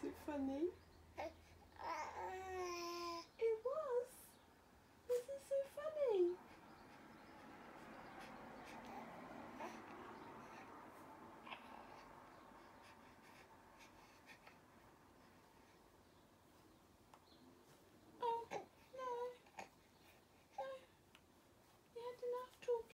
se fanei.